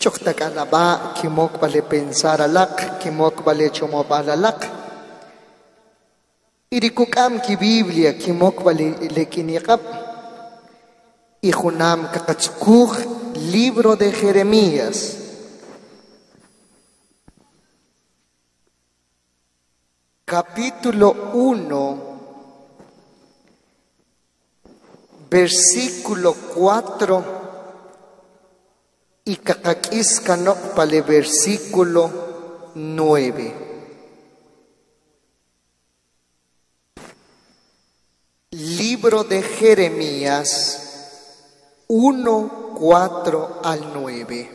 Choktak alaba, kimok vale pensar alak, kimok vale chomopal alak. Irikukam ki Biblia, kimok vale lekinikap. Ihunam kakatsukuj, libro de Jeremías. Capítulo 1 versículo 4 y pale versículo 9. Libro de Jeremías 1, 4 al 9.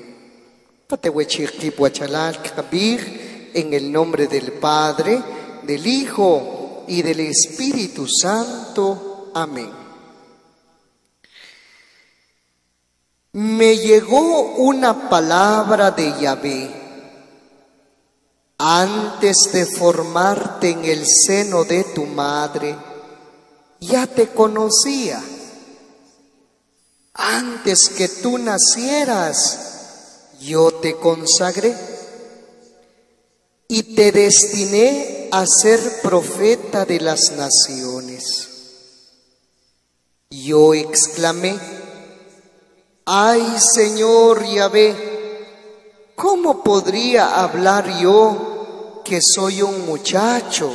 En el nombre del Padre, del Hijo y del Espíritu Santo. Amén. Me llegó una palabra de Yahvé. Antes de formarte en el seno de tu madre, ya te conocía. Antes que tú nacieras, yo te consagré y te destiné a ser profeta de las naciones. Yo exclamé, Ay Señor Yahvé, ¿cómo podría hablar yo que soy un muchacho?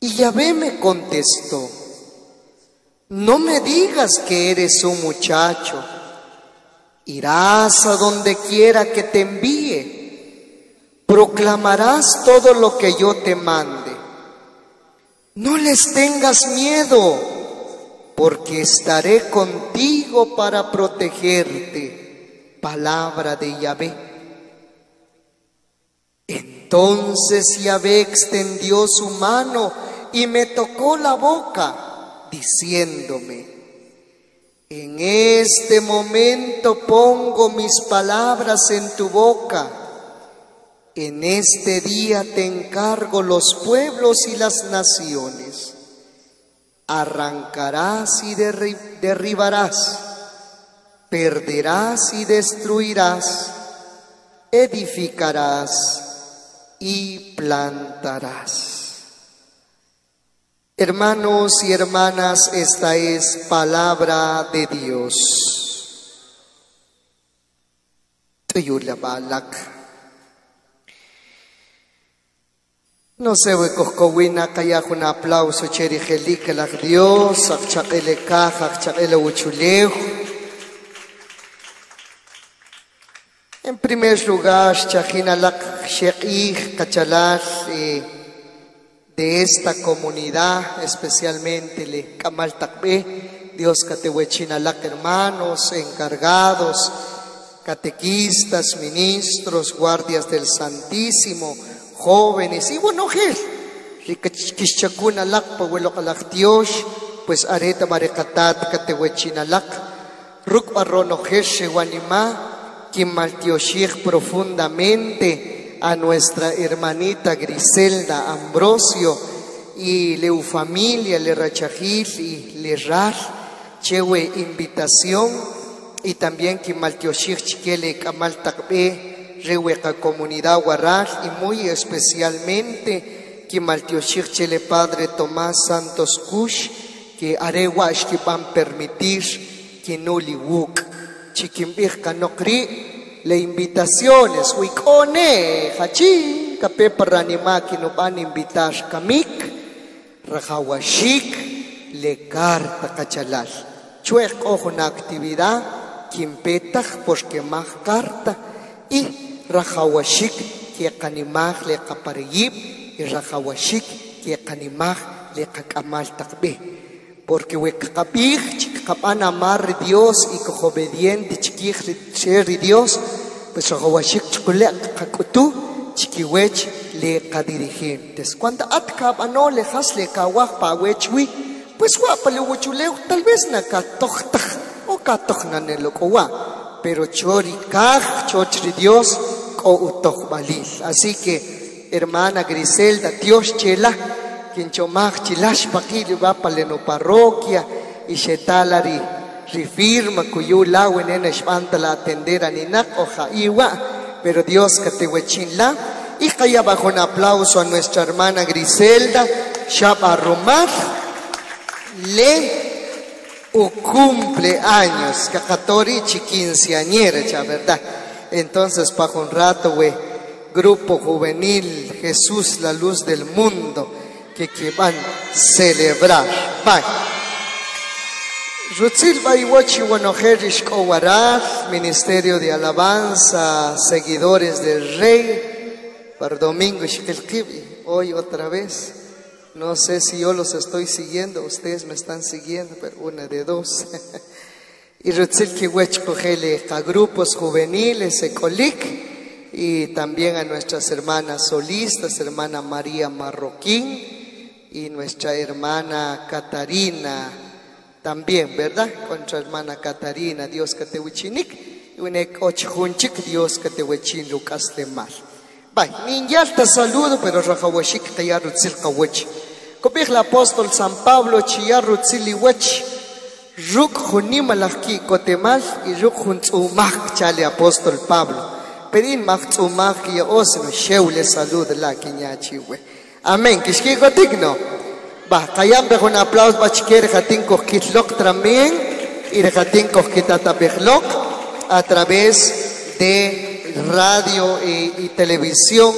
Y Yahvé me contestó, no me digas que eres un muchacho, irás a donde quiera que te envíe, proclamarás todo lo que yo te mande. No les tengas miedo porque estaré contigo para protegerte. Palabra de Yahvé. Entonces Yahvé extendió su mano y me tocó la boca, diciéndome, en este momento pongo mis palabras en tu boca. En este día te encargo los pueblos y las naciones arrancarás y derribarás, perderás y destruirás, edificarás y plantarás. Hermanos y hermanas, esta es palabra de Dios. No se ve coscowina kaya un aplauso cherijelika la Dios, achakele caja, uchuleo. En primer lugar, chajina la shekih kachalal de esta comunidad, especialmente le kamal takbe, Dios katewechina la hermanos, encargados, catequistas, ministros, guardias del Santísimo, jóvenes y bueno, gel. Kishchakuna lak, pahuelo kalak Dios, pues areta marekatat katewechina lak. Ruk arrono gel, wanima, kimaltioshich profundamente a nuestra hermanita Griselda Ambrosio y leu familia, le rachajil y le rar, chewe invitación y también kimaltioshich chikele kamal takbe Rehueca Comunidad Guaraj y muy especialmente que Chile Padre Tomás Santos Kush que areguas que van permitir que no liwuk. Chiquimbirka no cri le invitaciones wikone hachi kape para anima que no van a invitar kamik rajawashik le carta cachalal. Chuek ojo una actividad quimpetaj porque más carta y rajawashik que kanimaj le kapariyib y rajawashik que kanimaj le kakamal takbe. Porque wekakapij chikapan amar Dios y obediente chiquij ser Dios, pues rajawashik chikule kakutu chiquiwech le kadirigentes. Cuando atkabano le has le kawaj pa wechwi, pues guapa le wuchuleu tal vez na katochtach o katochna nelokowa. Pero chori kaj, chochri Dios, Así que, hermana Griselda, Dios chela, quien chomach chilash paquillo va para la parroquia y chetalari rifirma cuyu lawe nena espanta la atendera ni nak oja iwa, pero Dios que te la y calla bajo un aplauso a nuestra hermana Griselda Romar le o cumpleaños, cacatorichi quinceañera, ya verdad. Entonces, bajo un rato, we, grupo juvenil Jesús, la luz del mundo, que, que van a celebrar. Bye. Rutzil Baiwachi Wanojerish Kowarat, Ministerio de Alabanza, Seguidores del Rey, para Domingo Shkelkibi, hoy otra vez. No sé si yo los estoy siguiendo, ustedes me están siguiendo, pero una de dos. y a grupos juveniles, Ecolic, y también a nuestras hermanas solistas, hermana María Marroquín y nuestra hermana Catarina también, ¿verdad? Contra hermana Catarina, Dios que te y un Dios que te Lucas de Mar. Bye, niñal te saludo, pero rajawashik te ya rutzil kawach. Kopich el apóstol San Pablo chiyar rutzil iwach. Ruk junima laki kotemal y ruk juntzumach chale apóstol Pablo. Perin mach tzumach ya osno sheule salud la kiñachiwe. Amén. Kishki gotigno. Va, kayam be un aplauso ba chiquer jatin kokitlok también y jatin kokitatabechlok a través de radio y, y televisión,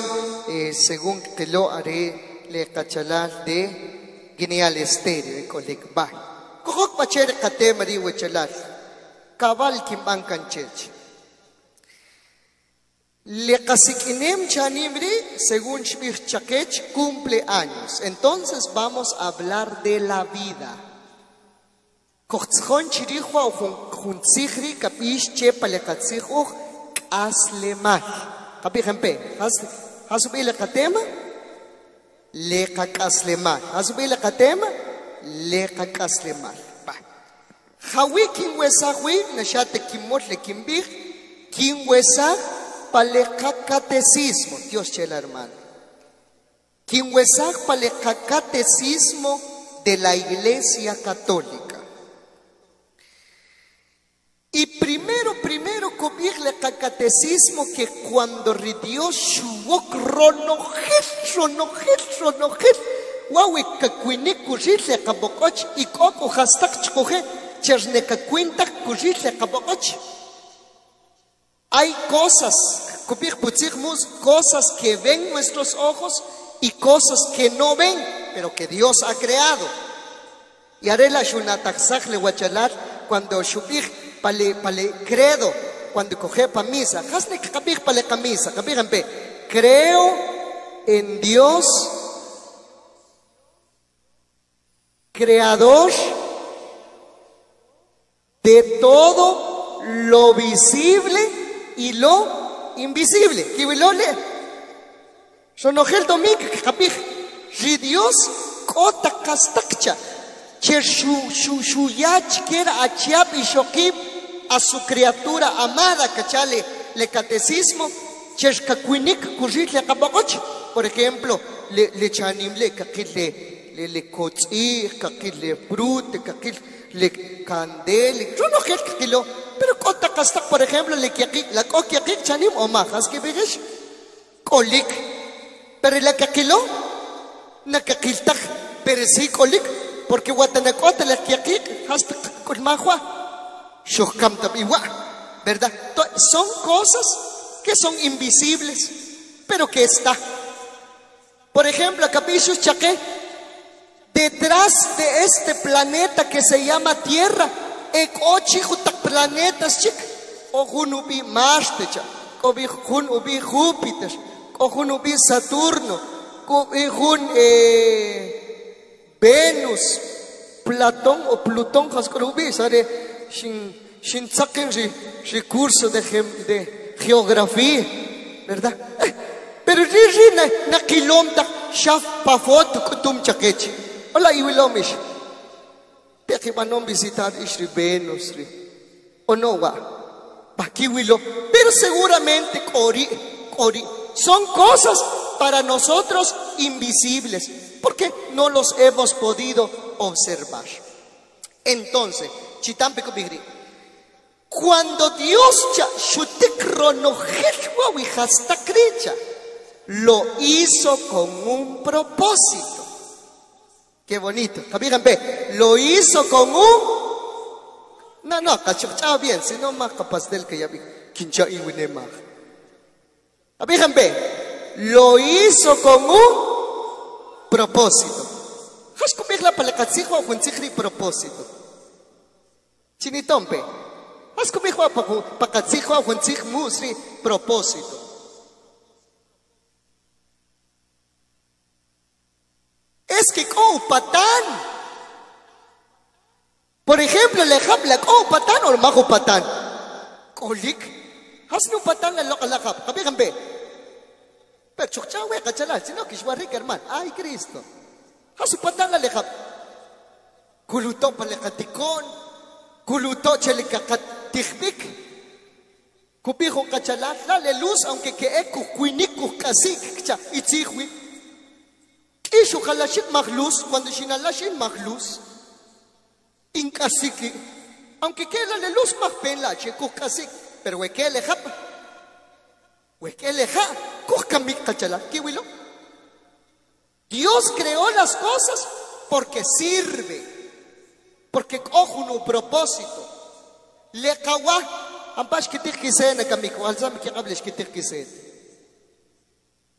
eh, según que lo haré le cachalar de Guinea Estéreo, de Colecba. Kohok pacher kate mari wechalar, kabal kimban kanchech. Le casikinem chanimri, según Shmir Chakech, cumple años. Entonces vamos a hablar de la vida. Kochtzchon chirihua o juntzihri kapish che palekatzihuk aslemal. Kapi jempe, hasubi le katema, le kakaslemal. Hasubi le katema, le kakaslemal. Hawi kin wesa hui, nashate kimot le kimbir, kin wesa palecatecismo, Dios chela hermano. Quien huesac palecatecismo de la Iglesia Católica. Y primero, primero cubrirle catecismo que cuando Dios shubok ronojet, ronojet, ronojet, wawi kakuinik kurile kabokoch y koko hastak chkoje, cherne kakuintak kurile kabokoch. Hay cosas, cosas que ven nuestros ojos y cosas que no ven, pero que Dios ha creado. Y haré la shunataxaj le guachalar cuando shubir pale pale credo, cuando coge pa misa, hasne kabir pale camisa, creo en Dios creador de todo lo visible y lo invisible. Si Dios kota kastakcha. Che shu shu shu yach quiera achiap y shokib a su criatura amada cachale le catecismo. Che kakuinik kurit le. Por ejemplo, le le chanim le kakile le le kotzi kakile brute kakile le candele. Yo no quiero pero kota kastak, por ejemplo, le la kokiakik chanim o majas que veges, kolik, pero la kakilo, nakakiltak, pero sí kolik, porque guatanacota la kiakik, hasta kulmahua, shokam tabiwa, ¿verdad? Son cosas que son invisibles, pero que está. Por ejemplo, capichus chaque, detrás de este planeta que se llama Tierra, ek ochi hutak planetas chik o hun ubi Marte o hun ubi Júpiter o hun ubi Saturno o hun eh, Venus Platón o Plutón haskor ubi sare shin shin tsaken ri curso de, de geografía verdad pero ri ri na, na kilomta shaf pa foto kutum chakechi hola iwilomish Peki manom visitar Ishri Venus, o no va, Paquiwilo, pero seguramente Cori, Cori, son cosas para nosotros invisibles, porque no los hemos podido observar. Entonces, chitampe kubigri. Cuando Dios lo hizo con un propósito. Qué bonito. Lo hizo con un no, no, cachao bien, si no más capaz del que ya vi. Quincha y más. Lo hizo con un propósito. Has la para o un propósito. Chinitompe. Has la para o un musri propósito. Es que con patán. Por ejemplo, le habla con patán o mago patán. Kolik. Has no patán la loca la hab. Kabi kambe. Pero chukchawe kachala. Sino kishwarik hermano. Ay, Cristo. Has patán la lehab. Kuluto palekatikon. Kuluto chelikakatihbik. Kupijo kachala. Dale luz aunque que eku kuiniku kasik. Itzihwi. Ishu kalashik maglus, cuando shinalashik maglus, inkasiki, aunque queda la luz más pelache, kuskasik, pero wekele hap, wekele ha, kuskamik kachala, kiwilo. Dios creó las cosas porque sirve, porque cojo un propósito. Le kawa, ampash kitik kisene kamiko, alzam ki qablish kitik kisene.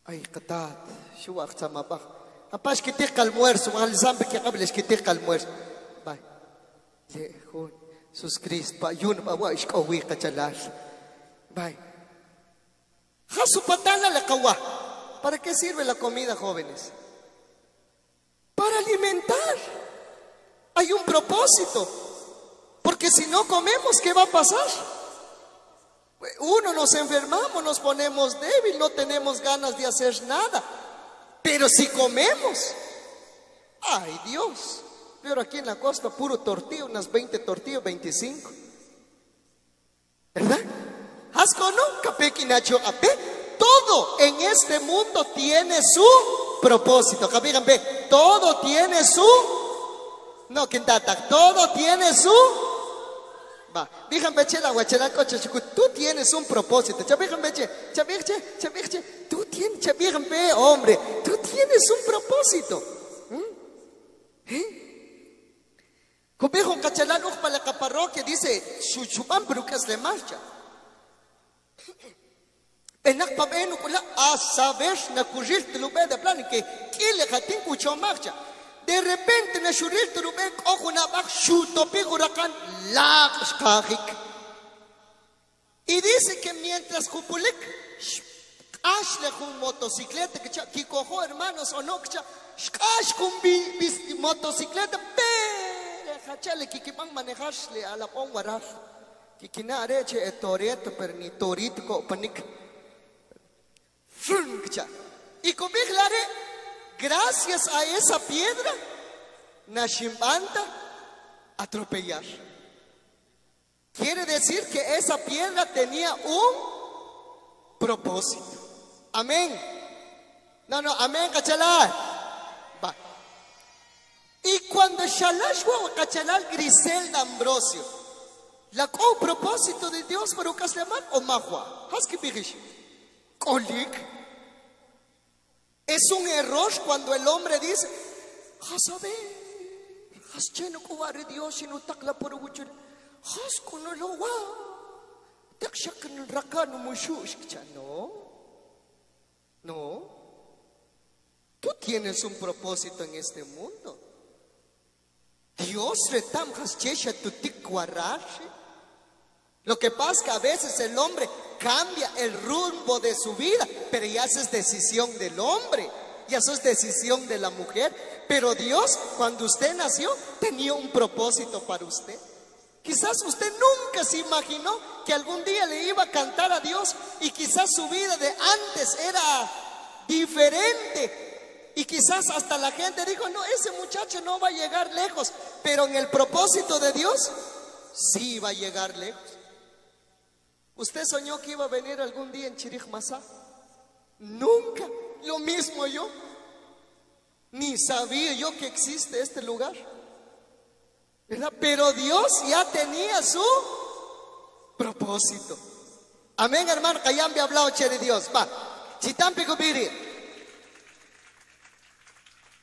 Ay, qatat, shuwaq tamabah. Apash que te almuerzo, al zambe que hables que te almuerzo. Le jun, sus Cristo, yun pa wa ishko wi kachalar. Bye. Jasu patana la. ¿Para qué sirve la comida, jóvenes? Para alimentar. Hay un propósito. Porque si no comemos, ¿qué va a pasar? Uno nos enfermamos, nos ponemos débil, no tenemos ganas de hacer nada. Pero si comemos, ay Dios, pero aquí en la costa puro tortillo, unas 20 tortillas, 25. ¿Verdad? Asco no, nacho ape. Todo en este mundo tiene su propósito. Todo tiene su. No, quintata, todo tiene su Va, bijan beche la guachera coche tú tienes un propósito. Chabijan beche, chabirche, chabirche, tú tienes, be, hombre, tú tienes un propósito. ¿Mm? ¿Eh? Cubijo cachalano para la parroquia dice, chuchupan brucas de marcha. Penak pabeno kula a saber na kujil tlupe de plan que kile hatin kucho marcha. De repente na shuril tlupe ojo na bak shuto pigurakan y dice que mientras Kupulik Ashle con motocicleta que que cojo hermanos o no que shkash con motocicleta pero hachale que que van manejarle a la ponguarar que que na areche etorieto per ni torito ko panik y comiglare gracias a esa piedra na shimbanta atropellar. Quiere decir que esa piedra tenía un propósito. Amén. No, no, amén, cachalal. Va. Y cuando Shalashwa cachalal Griselda Ambrosio, la con propósito de Dios para Caslemán o Mahua, Kolik. Es un error cuando el hombre dice, Hasabe, Hascheno Kuwari Dios y no takla por Hasko lo wa. Takshakan rakano mushush no. No. Tú tienes un propósito en este mundo. Dios retam Lo que pasa es que a veces el hombre cambia el rumbo de su vida, pero ya eso es decisión del hombre, ya eso es decisión de la mujer. Pero Dios, cuando usted nació, tenía un propósito para usted. Quizás usted nunca se imaginó que algún día le iba a cantar a Dios y quizás su vida de antes era diferente. Y quizás hasta la gente dijo, no, ese muchacho no va a llegar lejos, pero en el propósito de Dios sí va a llegar lejos. ¿Usted soñó que iba a venir algún día en Chirij Nunca. Lo mismo yo. Ni sabía yo que existe este lugar. Pero Dios ya tenía su propósito. Amén, hermano. ha hablado de Dios. Va.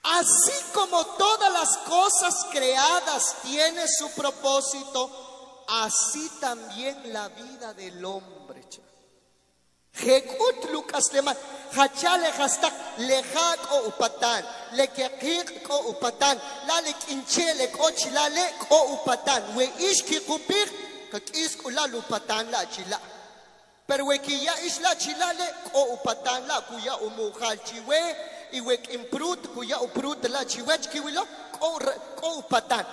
Así como todas las cosas creadas tienen su propósito, así también la vida del hombre. Jekut Lucas leman, hachale hastak lejak o upatan, lekekik o upatan, lale kinchele kochilale o upatan, we ishki kupik, kak iskula lupatan la chila. Pero we kiya isla chilale o upatan la kuya umukhal chiwe, iwe imprut kuya uprut la chiwech kiwilo ko upatan.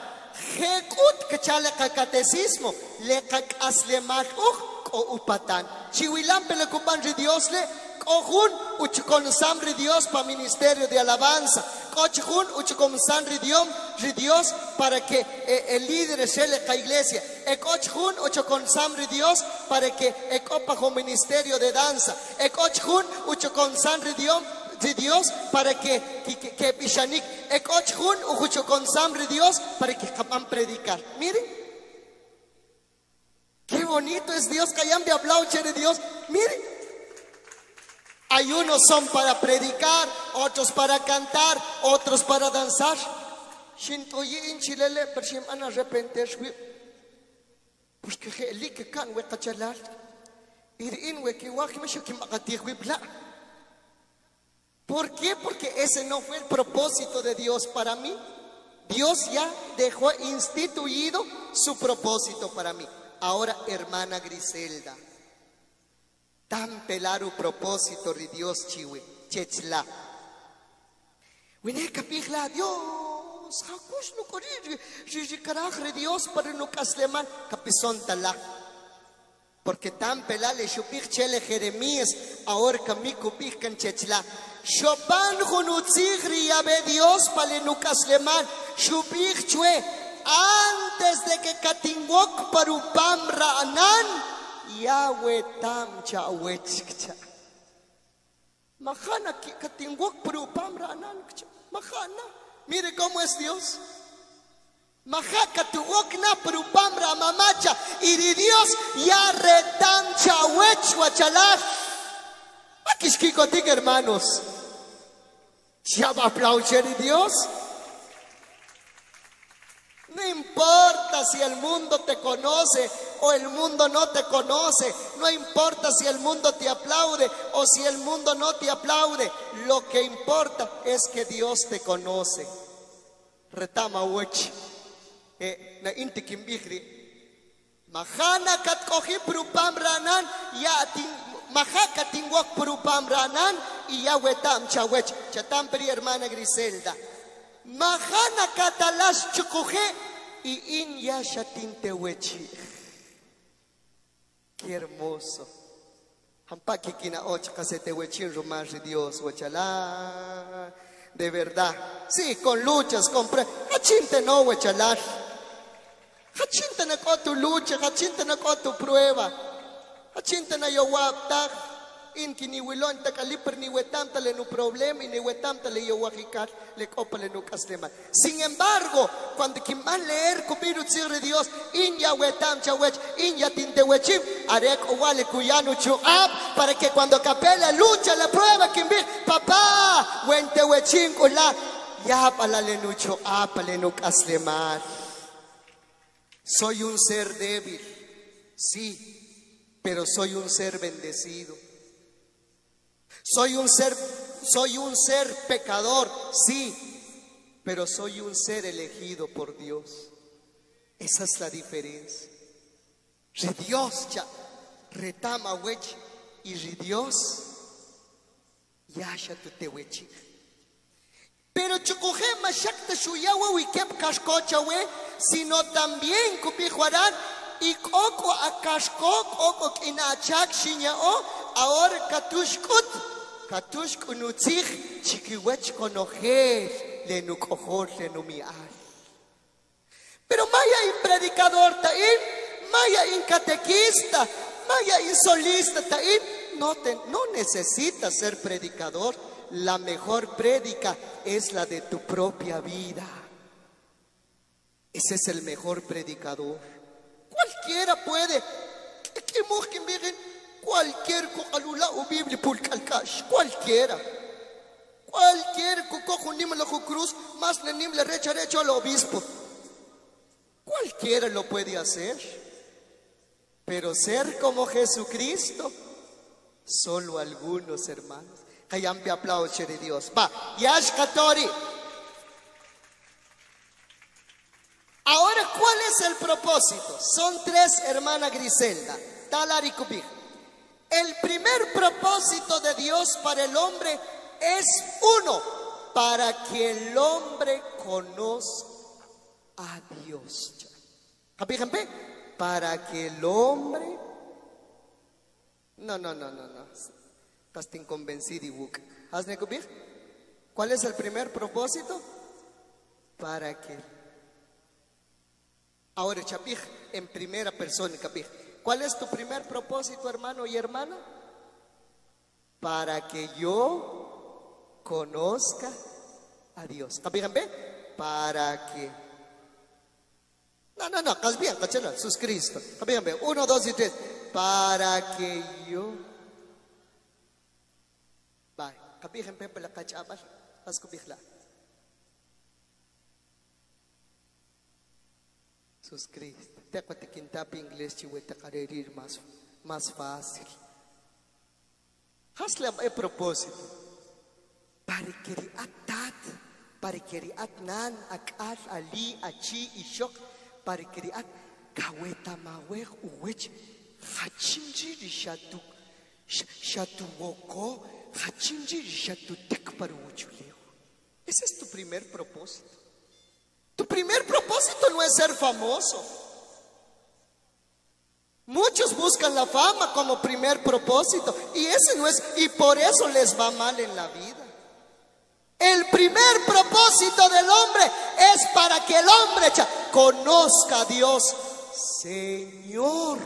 Jekut kachale kakatesismo, lekak aslemat uh, o upatan. Chihuilam pelecupan Dios le Ojun uchukon sam Dios para ministerio de alabanza. Cochjun uchukon sam Dios, Dios para que eh, el líder se le la iglesia. Ekochjun uchukon sam Dios para que ecopa con ministerio de danza. Ekochjun uchukon sam Dios de Dios para que que pishanik ekochjun uchukon sam Dios para que capan predicar. Miren Qué bonito es Dios que hayan hablado de Dios. Miren, hay unos son para predicar, otros para cantar, otros para danzar. Pues que can we me bla. ¿Por qué? Porque ese no fue el propósito de Dios para mí. Dios ya dejó instituido su propósito para mí. Ahora, hermana Griselda, tan pelaru propósito de Dios chiwe, chechla. Wine kapigla Dios, hakush no corrir, de Dios para no casleman, capizón tala. Porque tan pelale shupich chele Jeremías, ahora kamiku pican chechla. Shopan junutzigri yabe Dios para no casleman, shupich chue, antes de que katingwok parupam raanan, Yahweh tam chawechkcha. Majana katingwok parupam raanan, majana. Mire cómo es Dios. Majaka na parupam mamacha. Y Dios ya retam chawech wachalach. Aquí es hermanos. Ya va a aplaudir Dios. Importa si el mundo te conoce o el mundo no te conoce. No importa si el mundo te aplaude o si el mundo no te aplaude. Lo que importa es que Dios te conoce. Retama wech. Eh, na inti kimbihri. Mahana kat kohi prupam ranan ya ting mahaka tingwak prupam ranan y ya wetam chawech. Chatam pri hermana Griselda. Mahana katalash chukuje y in yashatintewechi. Qué hermoso. Hampaki kina ocha casetewechin de Dios, huachalá. De verdad. Sí, con luchas, con pre. Hachinte no, huachalá. Hachinte na tu lucha, hachinte na tu prueba. Hachinte na yo ni problema ni wajikat le le no kaslema. Sin embargo, cuando kiman leer kubiru de Dios, in ya wetam chawech, in ya tintewechim, arek owale kuyanu chuab, para que cuando capela lucha la prueba kimbi, papá, wentewechim kula, ya pala le no chuab, le no kaslemat. Soy un ser débil, sí, pero soy un ser bendecido. Soy un ser, soy un ser pecador, sí, pero soy un ser elegido por Dios. Esa es la diferencia. Dios ya retama wech y Dios ya tu te Pero chukuje mashakta shuyawa wikep sino también kupijuarán y koko akashkok oko kinachak shinyao, ahora katushkut katush kunutzich chiquiwech conojer le nucojor le numial. Pero maya in predicador taín, maya in catequista, maya in solista taín, no, te, no necesitas ser predicador. La mejor prédica es la de tu propia vida. Ese es el mejor predicador. Cualquiera puede. ¿Qué miren? Cualquier cojalula o biblia pulcalcash. Cualquiera. Cualquier cojo la cruz, más le le recha recha al obispo. Cualquiera lo puede hacer. Pero ser como Jesucristo, solo algunos hermanos. Hayampe aplauso de Dios. Va, Yash Katori. Ahora, ¿cuál es el propósito? Son tres, hermana Griselda. Talaricubí. El primer propósito de Dios para el hombre es uno, para que el hombre conozca a Dios. Para que el hombre... No, no, no, no, no. Estás inconvencido. ¿Cuál es el primer propósito? Para que... Ahora, Chapij, en primera persona, Capij. ¿Cuál es tu primer propósito, hermano y hermana? Para que yo conozca a Dios. ¿Capij? Para que no, no, no, bien, cachala, sus Cristo. Bien, bien. Uno, dos y tres. Para que yo. Bye. Kapihin pe pala kachabal. Pas ko bihla. Sus Cristo. Te quintapi inglés chihueta carerir más, más fácil. Hasla a propósito. Para que atat. Para que atnan akal ali achi ishok parikiriat kaweta mawek uwech hachinjiri shatu shatu woko hachinjiri shatu tekparuchuleo. Ese es tu primer propósito. Tu primer propósito no es ser famoso. Muchos buscan la fama como primer propósito y ese no es y por eso les va mal en la vida. El primer propósito del hombre es para que el hombre conozca a Dios. Señor.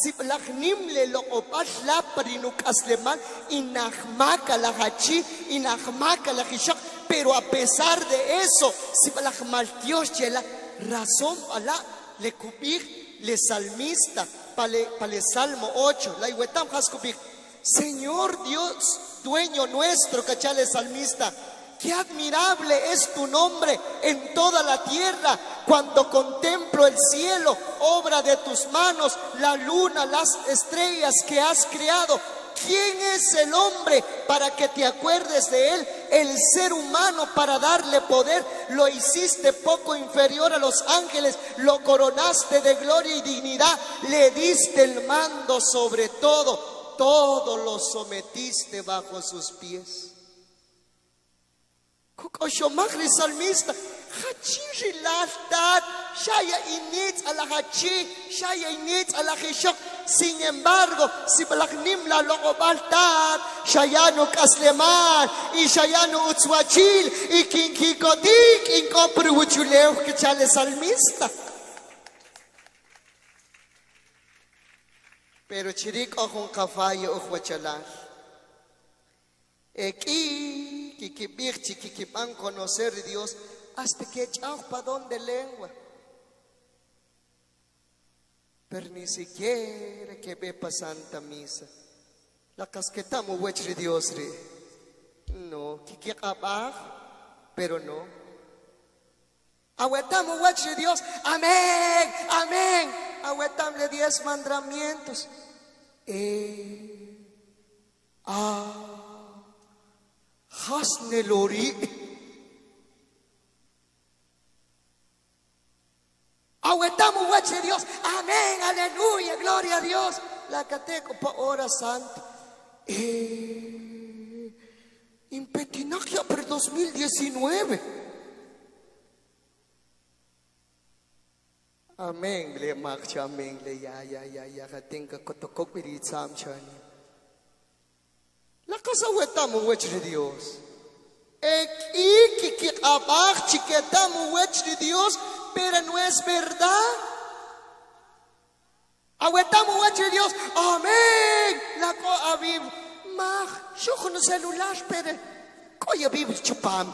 Siblachnim lo opal la parinuk asleman inahmaka la hachi inahmaka la hishak. Pero a pesar de eso siblachmal Dios la razón la le cubir le salmista para el salmo 8 la iguetam haskubir Señor Dios, dueño nuestro, cachale salmista, qué admirable es tu nombre en toda la tierra. Cuando contemplo el cielo, obra de tus manos, la luna, las estrellas que has creado. ¿Quién es el hombre para que te acuerdes de él? El ser humano para darle poder lo hiciste poco inferior a los ángeles, lo coronaste de gloria y dignidad, le diste el mando sobre todo todo lo sometiste bajo sus pies. Kokoshomagri salmista, hachiri laltat, shaya init a la hachi, shaya init a la hishok. Sin embargo, si balagnim la logobaltat, shayano kasleman, y shayano utzwachil, y kinkikodik, inkopru uchuleu que chale salmista. Pero chirik akong kafayo uchwachalar. Eki, kikipik, chiquiquipan conocer a Dios hasta que echamos pa donde lengua. Pero ni siquiera que ve pa Santa Misa. La casquetamos de Dios re. No, kikikabah, pero no. Aguetamos de Dios. Amén, amén. Aguetamos diez mandamientos e hasnelori Aguetamos hueche Dios. Amén, aleluya, gloria a Dios. La cateco por hora santa. Eh, impetinagia per 2019. Amén, le marcha, amén, le ya, ya, ya, ya, chani. La casa huetamo huech de Dios. Ek que abach chiquetamo huech de Dios, pero no es verdad. Aguetamos huech de Dios, amén. La co abib, mag, yo con el celular, pero Oye, vive chupam.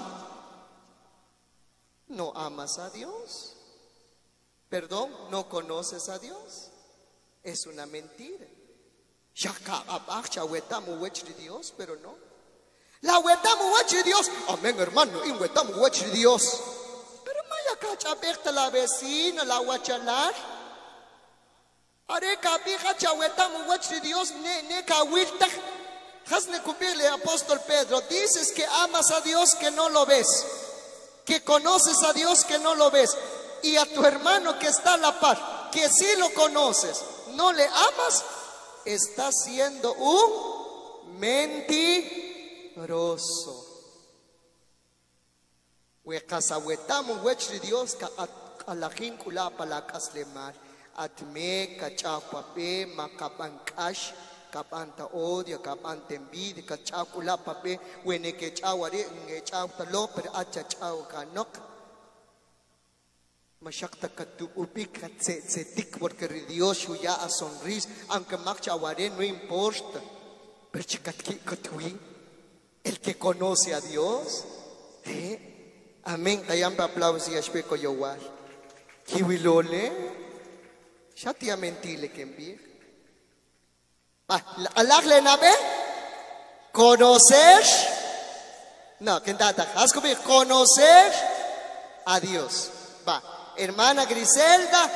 No amas a Dios. Perdón, no conoces a Dios. Es una mentira. Shaka abacha wetamu de Dios, pero no. La wetamu de Dios. Amén, hermano. Y wetamu de Dios. Pero maya cacha la vecina, la huachalar. Are kabija chawetamu de Dios ne ne kawilta. Hasne cumplirle apóstol Pedro. Dices que amas a Dios que no lo ves. Que conoces a Dios que no lo ves. Y a tu hermano que está a la par, que sí lo conoces, no le amas, está siendo un mentiroso. Huecasahuetamo, huechri Dios, ka alajin kulapa la kaslemar, atme, kachapape, makabankash, kapanta odio, kapanta envidia, kachakulapa pe, huene que chawari, nge chawta loper, acha chaw kanok. Mashakta katuupik tik porque Dios ya a sonris, aunque machaware no importa. Pero katui, el que conoce a Dios, ¿eh? Amén. Kayamba aplausos y aspeko yowar. Kiwilole, shati mentile kembir. Allah le nabe, conocer, no, que conocer a Dios. Hermana Griselda,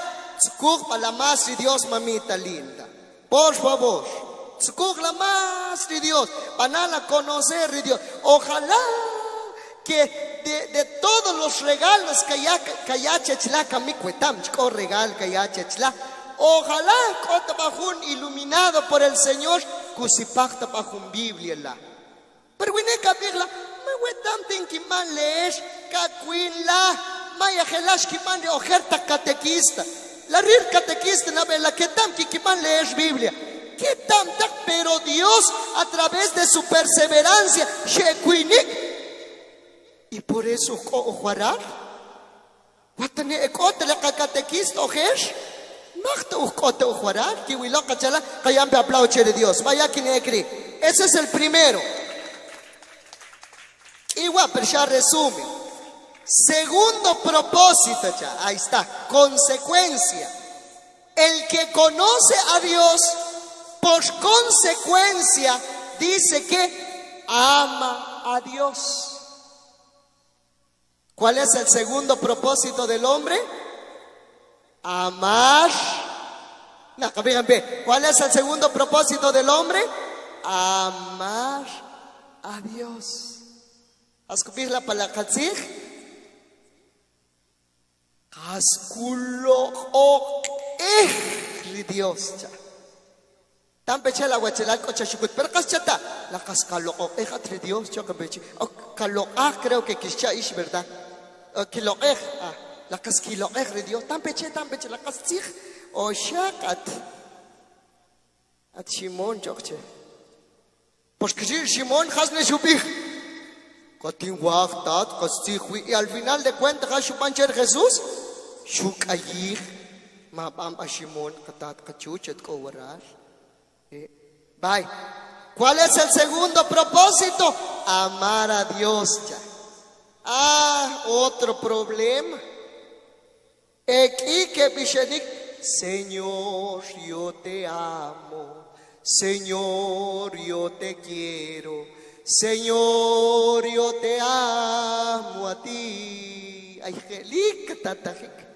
para la más de Dios, mamita linda. Por favor, la más de Dios, para conocer de Dios. Ojalá que de, todos los regalos que ya que ya chechla mi cuetam, chico regal que ya chechla. Ojalá un iluminado por el Señor, cusipacta un Biblia la. Pero bueno, kabirla, me wetam tinkiman lees, kakwin la maya gelash kiman de ojerta catequista. La rir catequista la la que tam que kiman lees Biblia. Que tam pero Dios a través de su perseverancia, y por eso ojuarar. Watane ekote la catequista ojesh. Magta ukote ojuarar. Kiwiloka chala, kayambe aplauche de Dios. Vaya kinekri. Ese es el primero. Igual, pero ya resume. Segundo propósito, ya, ahí está, consecuencia. El que conoce a Dios, por consecuencia, dice que ama a Dios. ¿Cuál es el segundo propósito del hombre? Amar. No, ¿Cuál es el segundo propósito del hombre? Amar a Dios. ¿Has la palabra Dios cha. Tampe cha la guachelal cocha shukut, pero kas chata la kaskalok eh atre Dios cha que bechi. O kalok ah creo que kischa ish verdad. O kilok eh ah la kaskilok eh Dios. Tampe cha tampe cha la kasich o shakat. At Shimon chokche. Pues que Shimon hasne shubih. Cotin tat, y al final de cuentas, Hashupancher Jesús, Shukayir, Mabam Ashimon, Katat Kachuchet Kowarar. Eh, bye. ¿Cuál es el segundo propósito? Amar a Dios ya. Ah, otro problema. Señor, yo te amo. Señor, yo te quiero. Señor, yo te amo a ti. Pero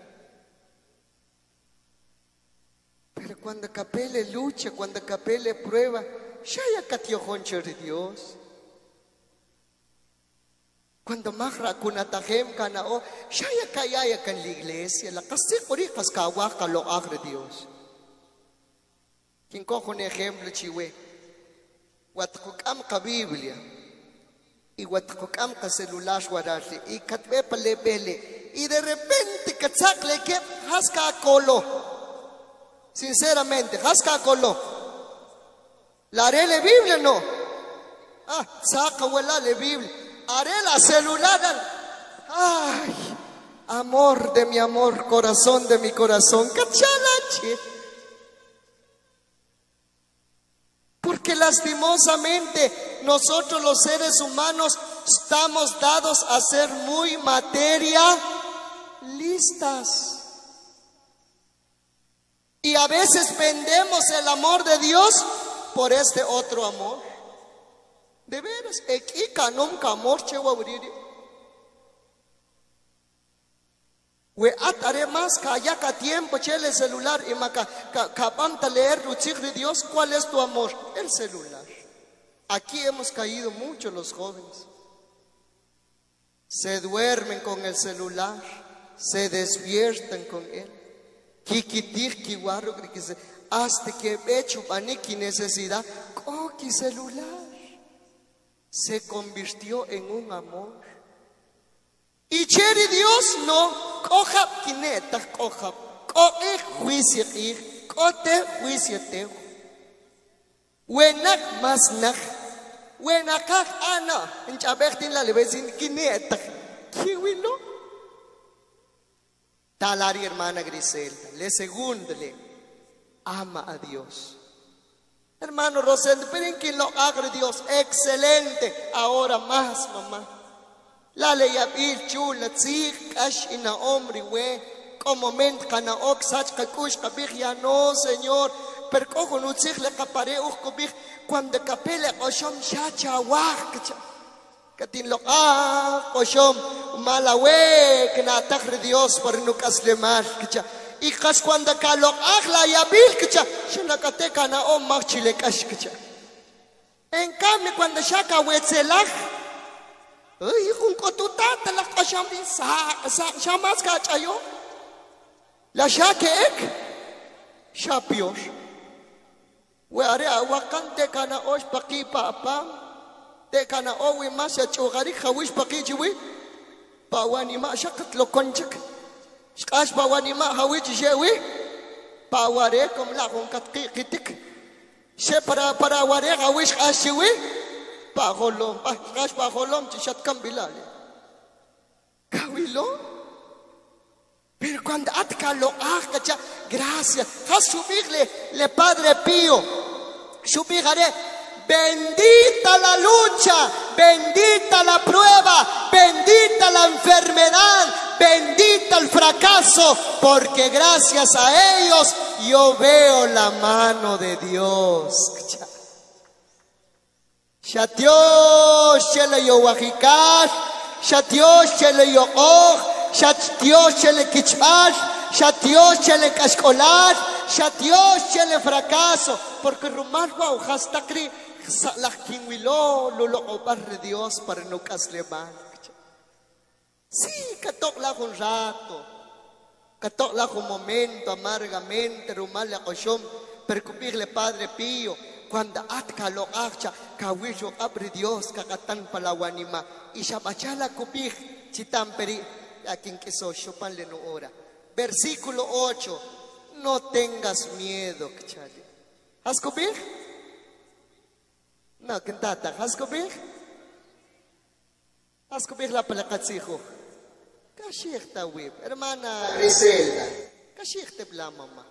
cuando capele lucha, cuando capele prueba, ya ya de Dios. Cuando mahra kunatahem kanao, ya ya kayaya kan la iglesia, la kasi kurikas kawa lo de Dios. Quien cojo un ejemplo, chiwe. Watkukam Biblia y watkukam celular guardarle y katbe bele y de repente katzakle que haska colo sinceramente haska colo la haré Biblia no ah saca le Biblia haré la celular ay amor de mi amor corazón de mi corazón. Cachalache Porque lastimosamente nosotros los seres humanos estamos dados a ser muy materialistas. Y a veces vendemos el amor de Dios por este otro amor. De veras, ekika nunca amor chewabriri. We atare más ka tiempo chele celular y maca capanta leer de Dios, ¿cuál es tu amor? El celular. Aquí hemos caído mucho los jóvenes. Se duermen con el celular, se despiertan con él. Hasta que hecho paniki necesidad, coqui celular. Se convirtió en un amor. Y cheri Dios no, coja kineta, coja, coge juicio ir, cote juicio te. Wenak mas nak, wenakak ana, en chabechtin la levesin kineta, kiwilo. Talari hermana Griselda, le segundle, ama a Dios. Hermano Rosendo, pero que lo haga Dios, excelente, ahora más mamá. La le yabil chula tzig ash ina hombre we como ment kana ok sach kakush kabih ya no señor. Pero cojo no tzig le kapare uk kabih cuando kapele oshom shacha wah katin lo ah oshom mala we kna takhr Dios por no kaslemar kicha y kas cuando kalo ah la yabil kicha shina kate kana om machile kash kicha en cambio cuando shaka wetzelach Ay, kung kotutata la din sa sa shamas ka chayo. La shake ek shapios. We are awakan te kana osh paki pa apam. Te kana owi mas ya chugari khawish paki jiwi. Pawani ma shakat lo konjak. Shkash pawani ma hawich jewi. Paware kom la kung katki kitik. She para para ware hawish ashiwi. Pagolom, pas pagolom, chishat cambilale. Kawilo. Pero cuando atka lo cacha, gracias. A subirle, le Padre Pío. Subiré. Bendita la lucha, bendita la prueba, bendita la enfermedad, bendita el fracaso, porque gracias a ellos yo veo la mano de Dios. Shatiosh shele yo wajikash, shatiosh shele yo och, shatiosh shele kichpash, shatiosh shele kashkolash, shatiosh shele fracaso, porque rumar wow hastakri la kinwilo lulo opar Dios para no casleman. Sí, katok la un rato, katok la un momento amargamente, rumar la koshom, percupirle Padre Pío, cuando atka lo acha kawisho abre Dios kakatan palawanima isha bachala kupih chitamperi akin so shopan le no ora. Versículo 8 no tengas miedo kchali has kupih no kentata has kupih has kupih la palakatsijo kashir tawib hermana. Griselda. Kashir te bla mama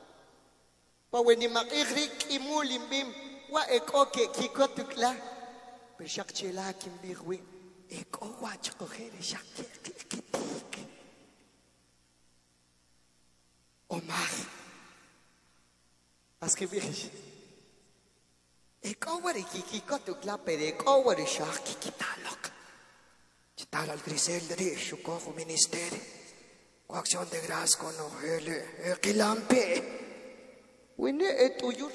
paweni makikrik imulimbim wa eko ke kiko tukla per shak chela kim birwi eko wa chokhere shak kitik omar. Aske bish eko wa kiko tukla per eko wa shak kikitalok Chital al grisel de su cojo ministerio. Coacción de gras con ojele, el quilampe. Wine et uyur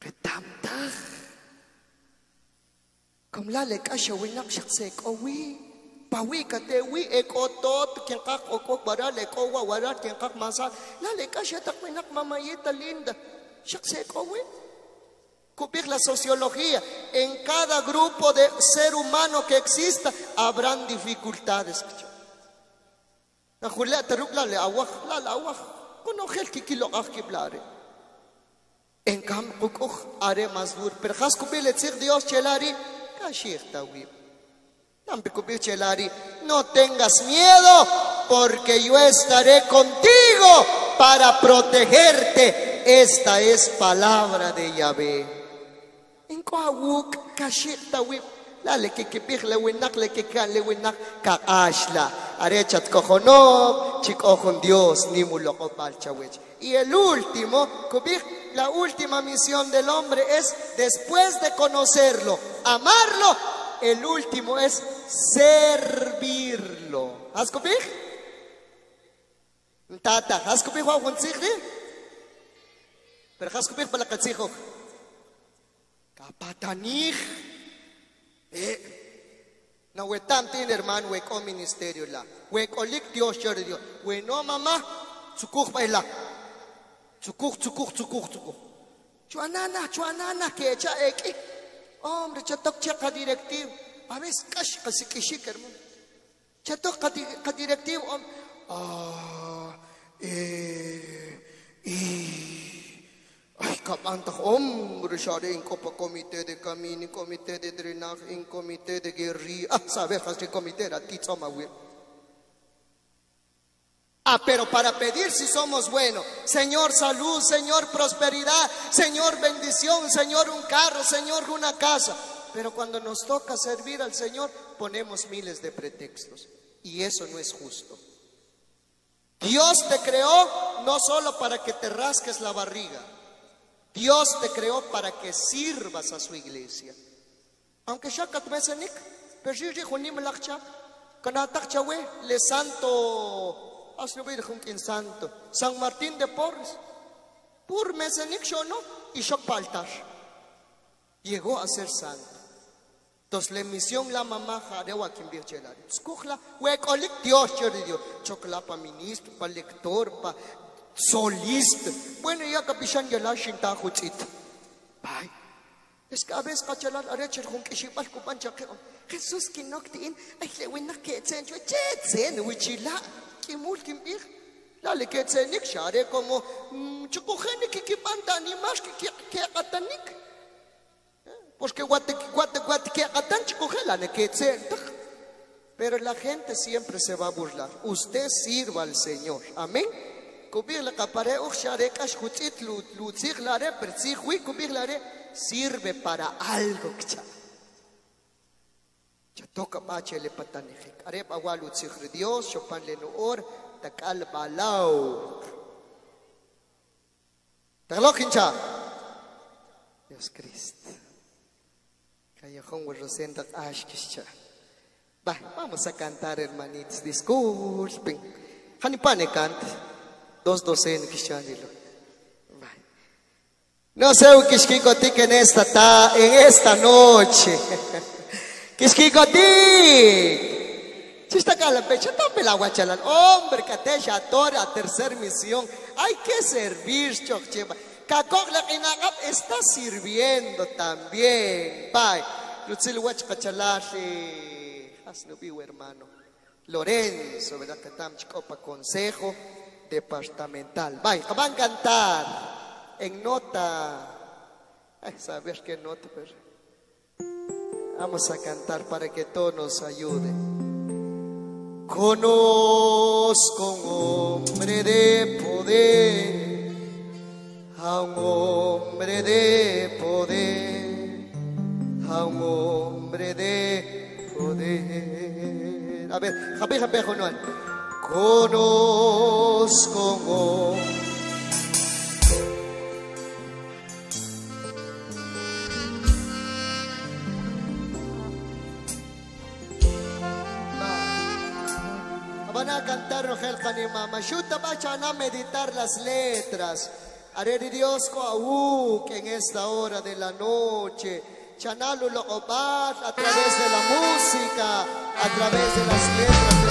Retamtag. Kom la lek asya winak shaksek owi. Pawi kate wi ekotot kien kak okok bara leko wa wara kien kak masa. La lek asya tak winak mamayeta linda. Shaksek owi. Cubrir la sociología. En cada grupo de ser humano que exista habrán dificultades. La Julia terukla le awah la la awah. Kono gel kikilo akkiblare. En cambio, are más duro. Pero has kubile tzir Dios chelari, kashir tawib. No tengas miedo, porque yo estaré contigo para protegerte. Esta es palabra de Yahvé. En Nkawuk kashita wip. Lale que le winak le que le winak ka ashla. Arechat cojonok, chicojon Dios, ni muloko palchawech. Y el último, la última misión del hombre es, después de conocerlo, amarlo, el último es servirlo. ¿Has kubik? Tata, ¿has kubik wa Pero ¿has kubik para katsijo? Kapatanij. Eh. Na we tam tin hermano we con ministerio la. We kolik Dios cher Dios. We no mamá. Tsukuk pa ila. Tsukuk tsukuk tsukuk tsukuk. Chuanana chuanana que echa eki. Hombre, chatok checa directivo. A veces cash casi que chic hermano. Chatok ka directivo. Ah, eh, y Ay, kapantah hombre, share en copa comité de camino, comité de drenaje, en comité de guerrilla. Ah, sabes que comité era tizoma, Ah, pero para pedir si somos buenos, Señor salud, Señor prosperidad, Señor bendición, Señor un carro, Señor una casa. Pero cuando nos toca servir al Señor, ponemos miles de pretextos. Y eso no es justo. Dios te creó no solo para que te rasques la barriga. Dios te creó para que sirvas a su iglesia. Aunque shakat mesenik, pero junim lakcha, kanatak chawe, le santo, aslo virgen santo, San Martín de Porres, pur mesenik shono y shok paltar. Llegó a ser santo. Entonces la misión la mamá jarewa quien vio chelar. Escogla, huecolik Dios Dios. Chocla pa ministro, pa lector, pa solista. Bueno, ya capishan ya la shinta hutzit. Bye. Es que a veces cachalar arecher con que shibal kupan chake. Jesús que no tin, ay le wina que tsen yo tsen wichila. Que mul kim bir. La le que tsen nik share como chukujene que que ni más que que que atanik. Pues que guate guate guate que atan chukujela ne que. Pero la gente siempre se va a burlar. Usted sirva al Señor. Amén. Kubir la kapare uxare kash kuchit lutzig lare pertzig hui kubir lare sirve para algo kcha. Ya toca bache le patanejik. Are bawa lutzig Dios chopan le nuor takal balau. Taglok hincha. Dios Cristo. Callejón Rosenda Ash Kischa. Va, vamos a cantar, hermanitos. Disculpen. Hanipane canta dos docenas cristianos. No sé o que que en esta ta, en esta noche. Kishkikotik. Chista la pecha, tope la guachalan. Hombre, que te ya a tercera misión. Hay que servir, chokcheba. Kakok la kinakap está sirviendo también. Pai. Lutzil wach kachalashi. Hasnubi, hermano. Lorenzo, ¿verdad? Que tam chicopa consejo departamental. Vaya, van a cantar en nota. Ay, saber qué nota, pero vamos a cantar para que todos nos ayuden. Conozco un hombre de poder, a un hombre de poder, a un hombre de poder. A ver, Javier, Javier, Juan conozco. Van Kanimama. Shuta van a meditar las letras. Haré Dios en esta hora de la noche. Chanalu lo a través de la música, a través de las letras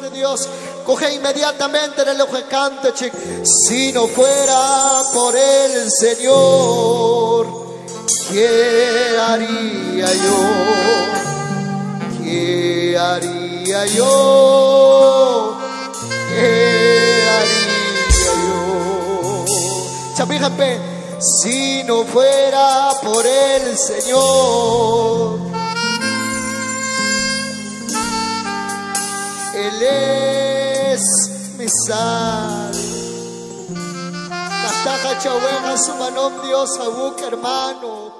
ser Dios. Coge inmediatamente de los que canta, si no fuera por el Señor, ¿qué haría yo? ¿Qué haría yo? ¿Qué haría yo? si no fuera por el Señor. eres mi sal. Nataja su manom Dios abuk hermano.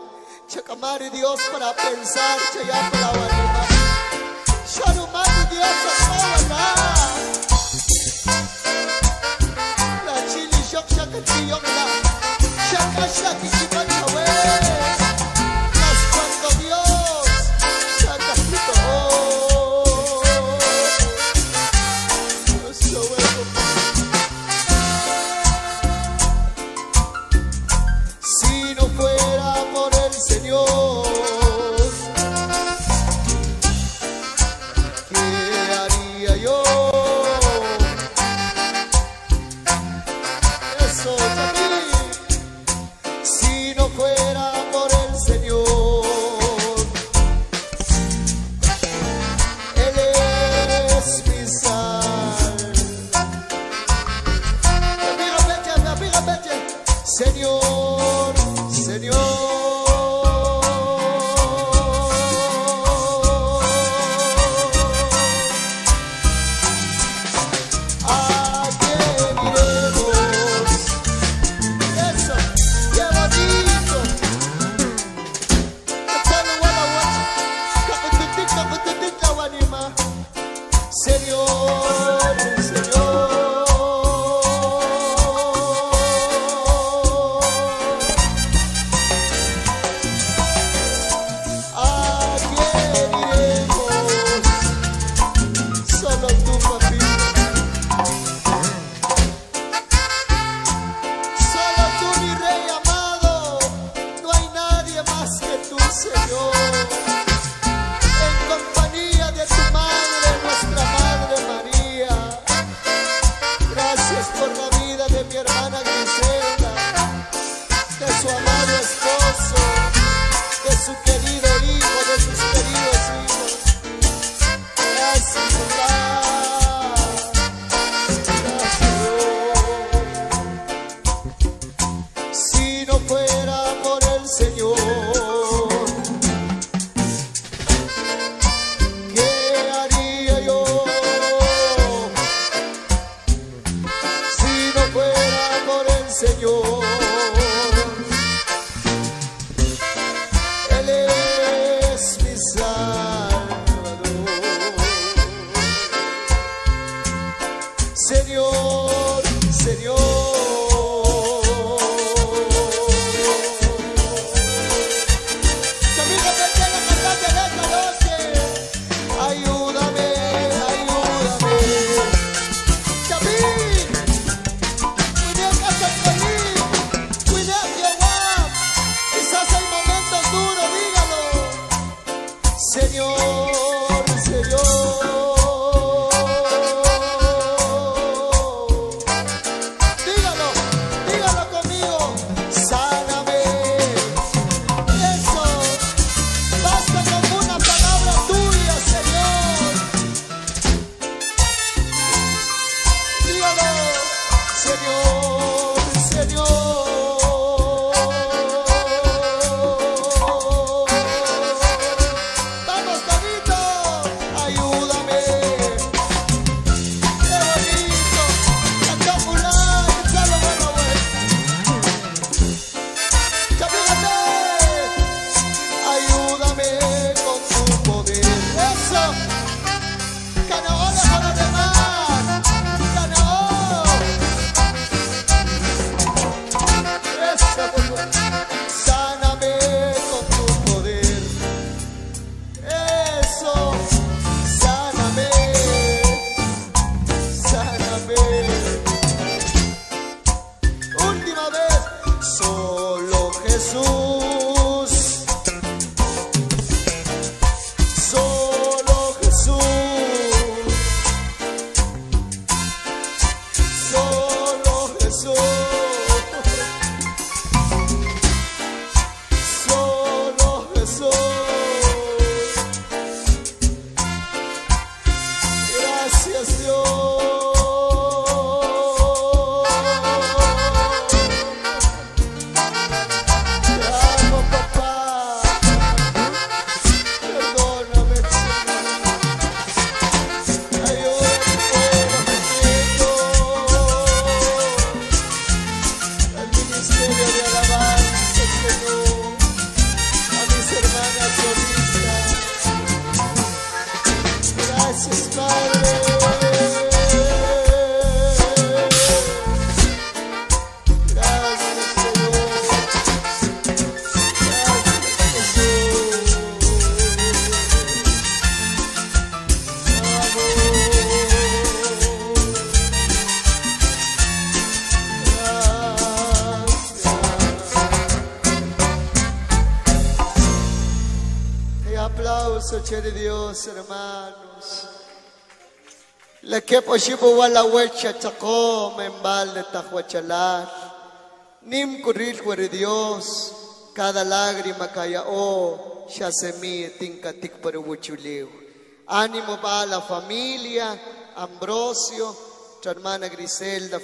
Chacamari Dios para pensar, chayá para validar. Sharumani Dios a La chili shock shakachi yongla. Shaka Poshibo wala wecha chako membal de tahuachalar. Nim huere Dios, cada lágrima calla o, ya semi tinka tik para wuchuliu. Ánimo para la familia, Ambrosio, tu hermana Griselda,